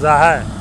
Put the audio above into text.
咋还？在。